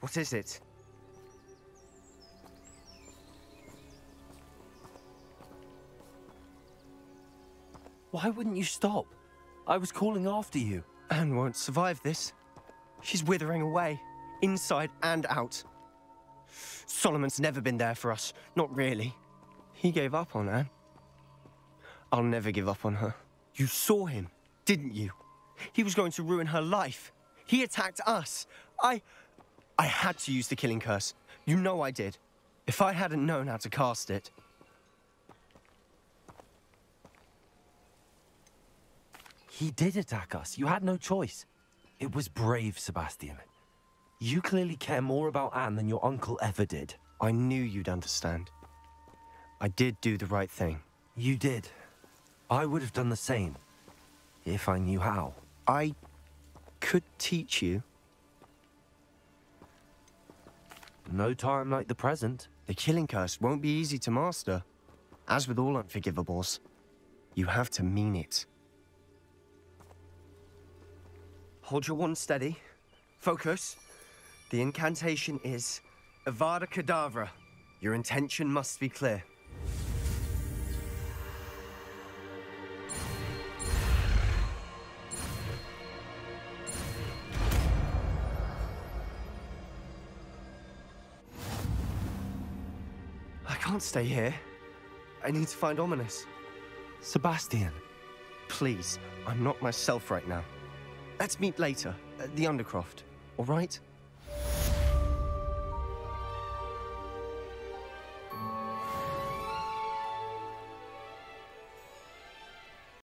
What is it? Why wouldn't you stop? I was calling after you. Anne won't survive this. She's withering away, inside and out. Solomon's never been there for us, not really. He gave up on Anne. I'll never give up on her. You saw him, didn't you? He was going to ruin her life. He attacked us. I. I had to use the killing curse. You know I did. If I hadn't known how to cast it. He did attack us. You had no choice. It was brave, Sebastian. You clearly care more about Anne than your uncle ever did. I knew you'd understand. I did do the right thing. You did. I would have done the same. If I knew how. I could teach you. No time like the present. The killing curse won't be easy to master. As with all unforgivables, you have to mean it. Hold your wand steady. Focus. The incantation is Avada Kedavra. Your intention must be clear. Can't stay here. I need to find Ominis. Sebastian. Please, I'm not myself right now. Let's meet later at the Undercroft, all right?